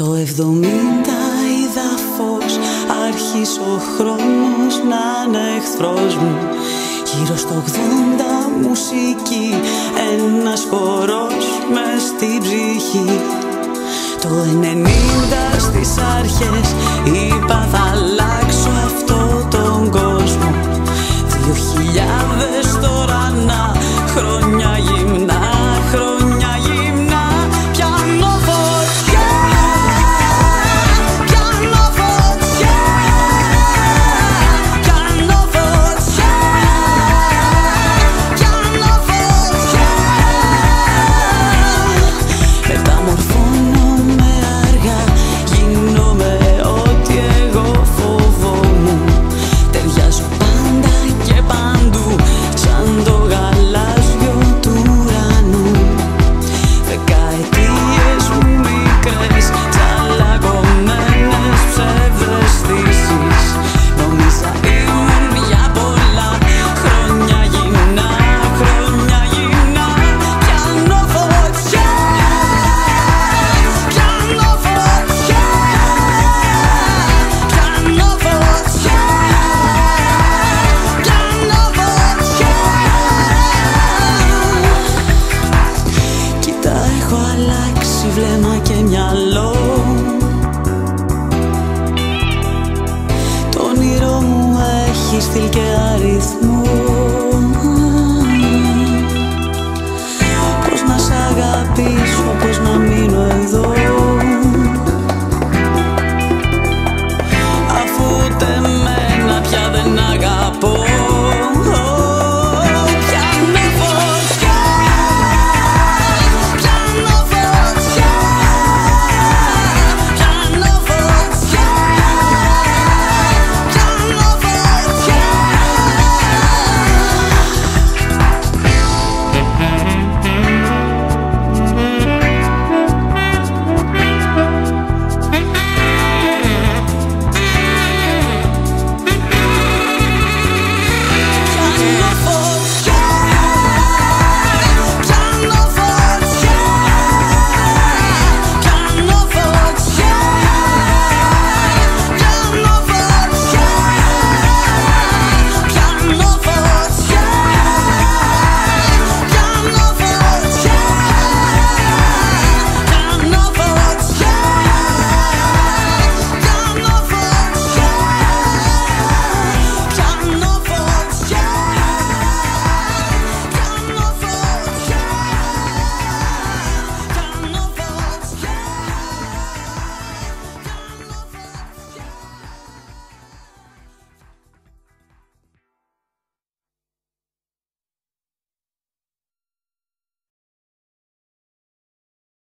Το εβδομήντα είδα φως, άρχισε ο χρόνος να είναι εχθρός μου. Γύρω στο 80 μουσική, ένας χορός μες στην ψυχή. Το ενενήντα στις άρχες είπα θα στυλ και αριθμό Πώς να σ' αγαπήσω